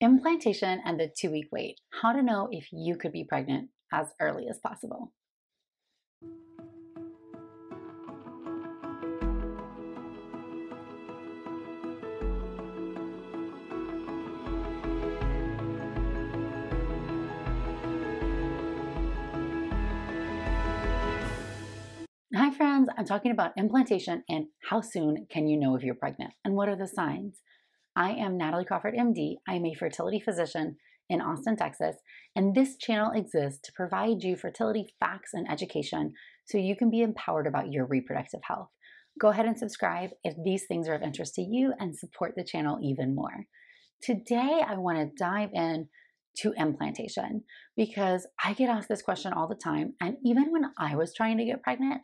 Implantation and the two week wait. How to know if you could be pregnant as early as possible. Hi, friends. I'm talking about implantation and how soon can you know if you're pregnant and what are the signs. I am Natalie Crawford, MD. I'm a fertility physician in Austin, Texas, and this channel exists to provide you fertility facts and education so you can be empowered about your reproductive health. Go ahead and subscribe if these things are of interest to you and support the channel even more. Today, I want to dive in to implantation because I get asked this question all the time. And even when I was trying to get pregnant,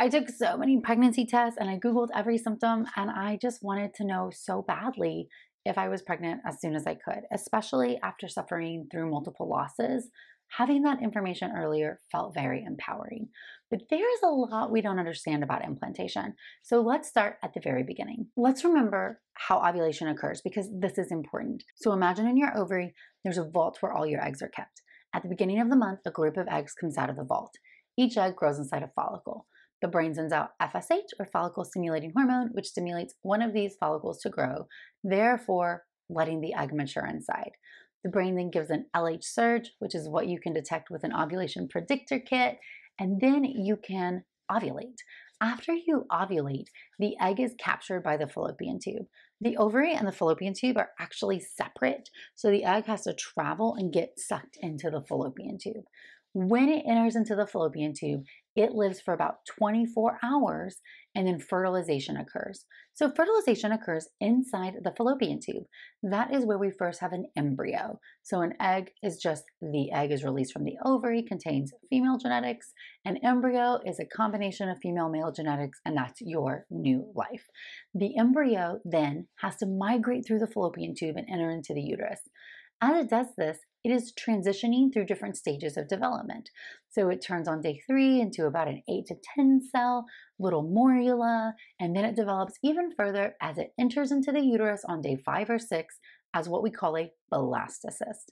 I took so many pregnancy tests and I Googled every symptom, and I just wanted to know so badly if I was pregnant as soon as I could, especially after suffering through multiple losses. Having that information earlier felt very empowering. But there's a lot we don't understand about implantation. So let's start at the very beginning. Let's remember how ovulation occurs because this is important. So imagine in your ovary, there's a vault where all your eggs are kept. At the beginning of the month, a group of eggs comes out of the vault. Each egg grows inside a follicle. The brain sends out FSH or follicle stimulating hormone, which stimulates one of these follicles to grow, therefore letting the egg mature inside. The brain then gives an LH surge, which is what you can detect with an ovulation predictor kit, and then you can ovulate. After you ovulate, the egg is captured by the fallopian tube. The ovary and the fallopian tube are actually separate, so the egg has to travel and get sucked into the fallopian tube. When it enters into the fallopian tube, it lives for about 24 hours and then fertilization occurs. So, fertilization occurs inside the fallopian tube. That is where we first have an embryo. So, an egg is just the egg is released from the ovary, contains female genetics. An embryo is a combination of female male genetics, and that's your new life. The embryo then has to migrate through the fallopian tube and enter into the uterus. As it does this, it is transitioning through different stages of development. So it turns on day three into about an 8 to 10 cell little morula, and then it develops even further as it enters into the uterus on day five or six as what we call a blastocyst.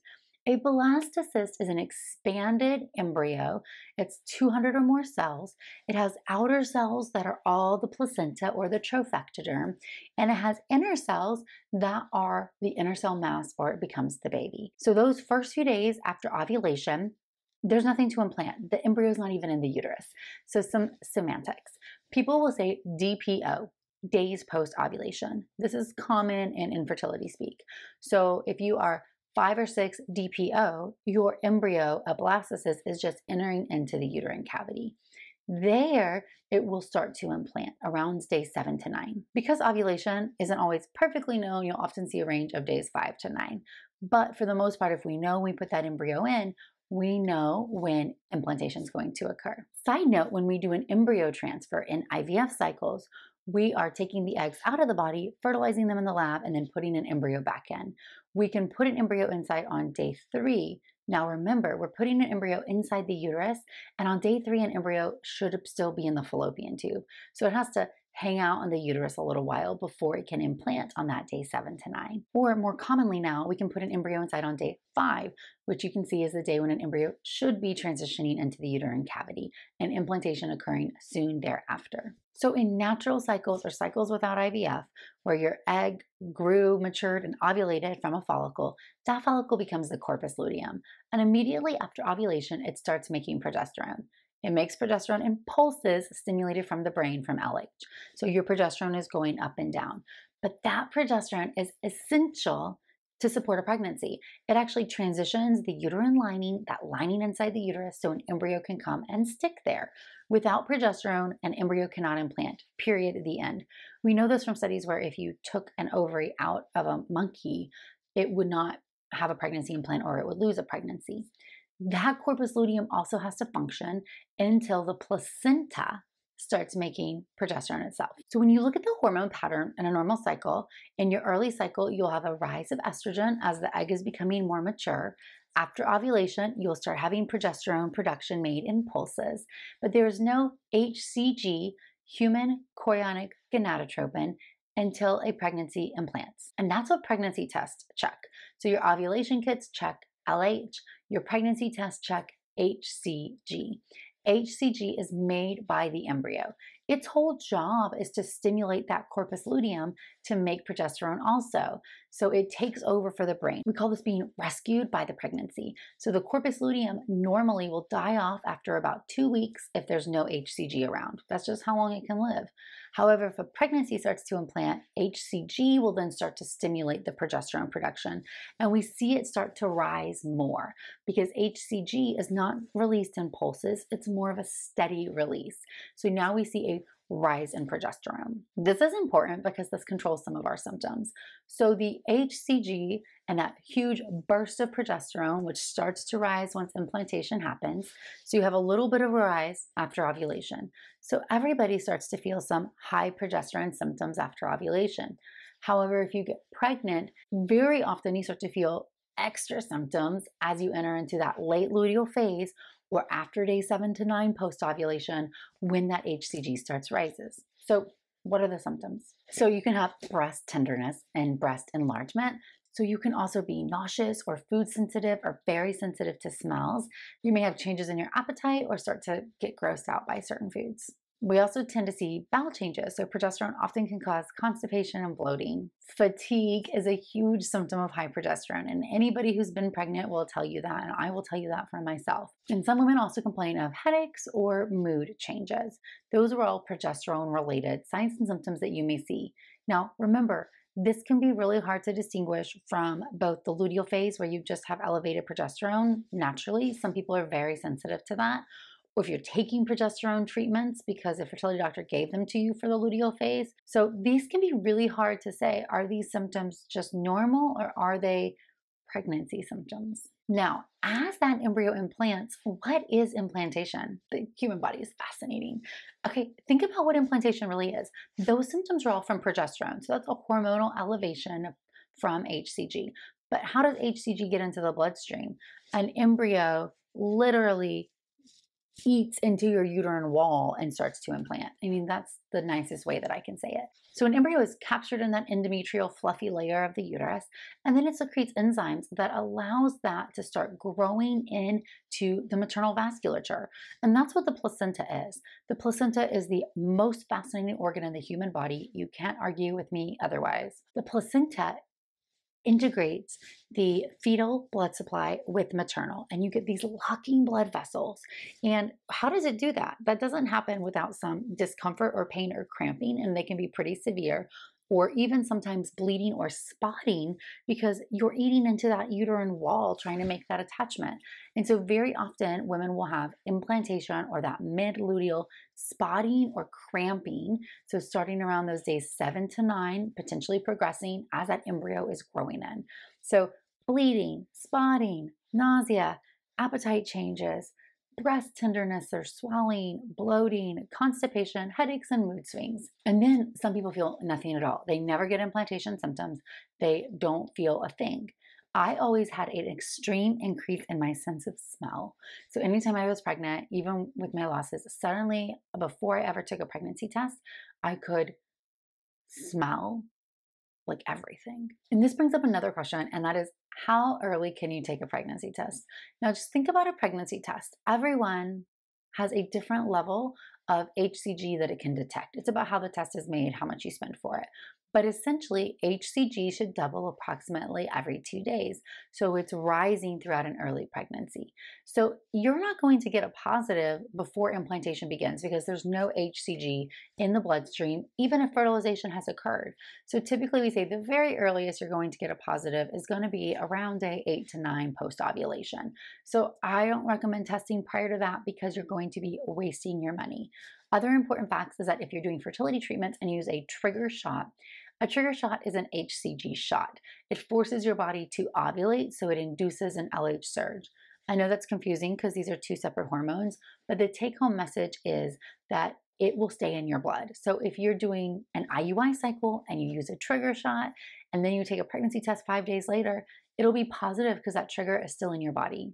A blastocyst is an expanded embryo. It's 200 or more cells. It has outer cells that are all the placenta or the trophectoderm, and it has inner cells that are the inner cell mass or it becomes the baby. So those first few days after ovulation, there's nothing to implant. The embryo is not even in the uterus. So some semantics. People will say DPO, days post ovulation. This is common in infertility speak. So if you are five or six DPO, your embryo, a blastocyst, is just entering into the uterine cavity. There, it will start to implant around day seven to nine. Because ovulation isn't always perfectly known, you'll often see a range of days five to nine. But for the most part, if we know we put that embryo in, we know when implantation is going to occur. Side note, when we do an embryo transfer in IVF cycles, we are taking the eggs out of the body, fertilizing them in the lab, and then putting an embryo back in. We can put an embryo inside on day three. Now remember, we're putting an embryo inside the uterus, and on day three, an embryo should still be in the fallopian tube. So it has to hang out on the uterus a little while before it can implant on that day seven to nine. Or more commonly now, we can put an embryo inside on day five, which you can see is the day when an embryo should be transitioning into the uterine cavity and implantation occurring soon thereafter. So, in natural cycles or cycles without IVF, where your egg grew, matured, and ovulated from a follicle, that follicle becomes the corpus luteum. And immediately after ovulation, it starts making progesterone. It makes progesterone impulses stimulated from the brain from LH. So your progesterone is going up and down. But that progesterone is essential to support a pregnancy. It actually transitions the uterine lining, that lining inside the uterus, so an embryo can come and stick there. Without progesterone, an embryo cannot implant, period, the end. We know this from studies where if you took an ovary out of a monkey, it would not have a pregnancy implant or it would lose a pregnancy that corpus luteum also has to function until the placenta starts making progesterone itself. So when you look at the hormone pattern in a normal cycle, in your early cycle, you'll have a rise of estrogen as the egg is becoming more mature. After ovulation, you'll start having progesterone production made in pulses, but there is no HCG, human chorionic gonadotropin, until a pregnancy implants. And that's what pregnancy tests check. So your ovulation kits check LH, your pregnancy test check HCG. HCG is made by the embryo. Its whole job is to stimulate that corpus luteum to make progesterone also. So it takes over for the brain. We call this being rescued by the pregnancy. So the corpus luteum normally will die off after about two weeks if there's no HCG around. That's just how long it can live. However, if a pregnancy starts to implant, HCG will then start to stimulate the progesterone production, and we see it start to rise more because HCG is not released in pulses, it's more of a steady release. So now we see rise in progesterone. This is important because this controls some of our symptoms. So the HCG and that huge burst of progesterone, which starts to rise once implantation happens. So you have a little bit of a rise after ovulation. So everybody starts to feel some high progesterone symptoms after ovulation. However, if you get pregnant, very often you start to feel extra symptoms as you enter into that late luteal phase or after day seven to nine post ovulation when that HCG starts rises. So, what are the symptoms? So, you can have breast tenderness and breast enlargement. So, you can also be nauseous or food sensitive or very sensitive to smells. You may have changes in your appetite or start to get grossed out by certain foods. We also tend to see bowel changes, so progesterone often can cause constipation and bloating. Fatigue is a huge symptom of high progesterone, and anybody who's been pregnant will tell you that, and I will tell you that for myself. And some women also complain of headaches or mood changes. Those are all progesterone related signs and symptoms that you may see. Now, remember, this can be really hard to distinguish from both the luteal phase, where you just have elevated progesterone naturally. Some people are very sensitive to that or if you're taking progesterone treatments because a fertility doctor gave them to you for the luteal phase. So these can be really hard to say. Are these symptoms just normal or are they pregnancy symptoms? Now, as that embryo implants, what is implantation? The human body is fascinating. Okay, think about what implantation really is. Those symptoms are all from progesterone. So that's a hormonal elevation from HCG. But how does HCG get into the bloodstream? An embryo literally eats into your uterine wall and starts to implant. I mean, that's the nicest way that I can say it. So, an embryo is captured in that endometrial fluffy layer of the uterus, and then it secretes enzymes that allows that to start growing into the maternal vasculature. And that's what the placenta is. The placenta is the most fascinating organ in the human body. You can't argue with me otherwise. The placenta integrates the fetal blood supply with maternal and you get these locking blood vessels. And how does it do that? That doesn't happen without some discomfort or pain or cramping, and they can be pretty severe or even sometimes bleeding or spotting because you're eating into that uterine wall trying to make that attachment. And so, very often, women will have implantation or that mid luteal spotting or cramping. So, starting around those days seven to nine, potentially progressing as that embryo is growing in. So, bleeding, spotting, nausea, appetite changes, breast tenderness or swelling, bloating, constipation, headaches, and mood swings. And then some people feel nothing at all. They never get implantation symptoms, they don't feel a thing. I always had an extreme increase in my sense of smell. So, anytime I was pregnant, even with my losses, suddenly, before I ever took a pregnancy test, I could smell like everything. And this brings up another question, and that is how early can you take a pregnancy test? Now, just think about a pregnancy test. Everyone has a different level of HCG that it can detect. It's about how the test is made, how much you spend for it. But essentially, HCG should double approximately every two days. So it's rising throughout an early pregnancy. So you're not going to get a positive before implantation begins because there's no HCG in the bloodstream, even if fertilization has occurred. So typically, we say the very earliest you're going to get a positive is going to be around day eight to nine post ovulation. So I don't recommend testing prior to that because you're going to be wasting your money. Other important facts is that if you're doing fertility treatments and use a trigger shot, a trigger shot is an HCG shot. It forces your body to ovulate, so it induces an LH surge. I know that's confusing because these are two separate hormones, but the take home message is that it will stay in your blood. So if you're doing an IUI cycle and you use a trigger shot and then you take a pregnancy test five days later, it'll be positive because that trigger is still in your body.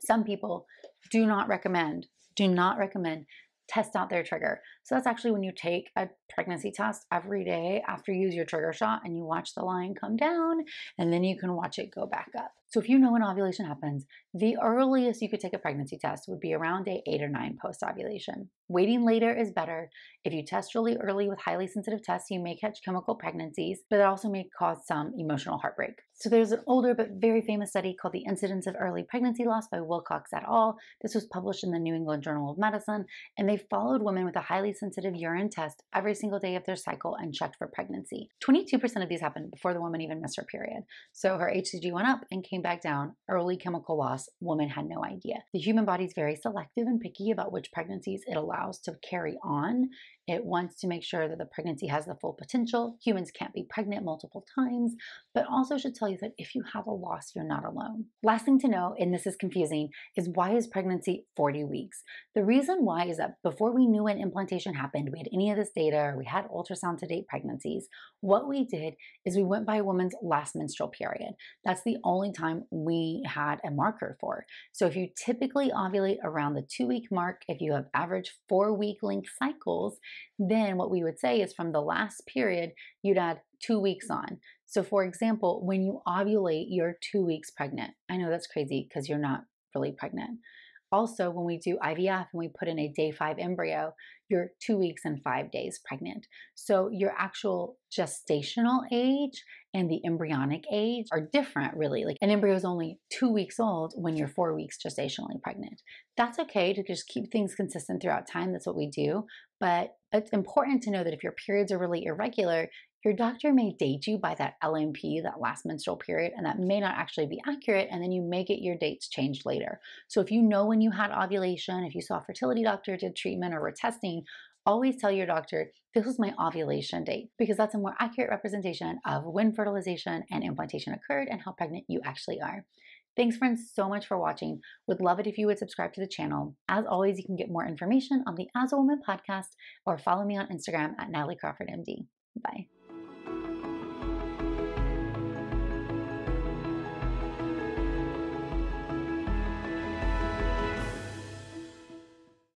Some people do not recommend, do not recommend test out their trigger. So that's actually when you take a pregnancy test every day after you use your trigger shot and you watch the line come down and then you can watch it go back up. So if you know when ovulation happens, the earliest you could take a pregnancy test would be around day eight or nine post ovulation. Waiting later is better. If you test really early with highly sensitive tests, you may catch chemical pregnancies, but it also may cause some emotional heartbreak. So there's an older but very famous study called The Incidence of Early Pregnancy Loss by Wilcox et al. This was published in the New England Journal of Medicine, and they followed women with a highly sensitive urine test every single day of their cycle and checked for pregnancy. 22% of these happened before the woman even missed her period. So her HCG went up and came back down. Early chemical loss, woman had no idea. The human body is very selective and picky about which pregnancies it allows to carry on. It wants to make sure that the pregnancy has the full potential. Humans can't be pregnant multiple times, but also should tell you that if you have a loss, you're not alone. Last thing to know, and this is confusing, is why is pregnancy 40 weeks? The reason why is that before we knew when implantation happened, we had any of this data, or we had ultrasound to date pregnancies, what we did is we went by a woman's last menstrual period. That's the only time we had a marker for. So if you typically ovulate around the two week mark, if you have average four week length cycles, then what we would say is from the last period, you'd add two weeks on. So, for example, when you ovulate, you're two weeks pregnant. I know that's crazy because you're not really pregnant. Also, when we do IVF and we put in a day five embryo, you're two weeks and five days pregnant. So, your actual gestational age and the embryonic age are different, really. Like an embryo is only two weeks old when you're four weeks gestationally pregnant. That's okay to just keep things consistent throughout time. That's what we do. But it's important to know that if your periods are really irregular, your doctor may date you by that LMP, that last menstrual period, and that may not actually be accurate, and then you may get your dates changed later. So if you know when you had ovulation, if you saw a fertility doctor, did treatment, or were testing, always tell your doctor, this was my ovulation date, because that's a more accurate representation of when fertilization and implantation occurred and how pregnant you actually are. Thanks, friends, so much for watching. Would love it if you would subscribe to the channel. As always, you can get more information on the As a Woman podcast or follow me on Instagram at Natalie Crawford MD. Bye.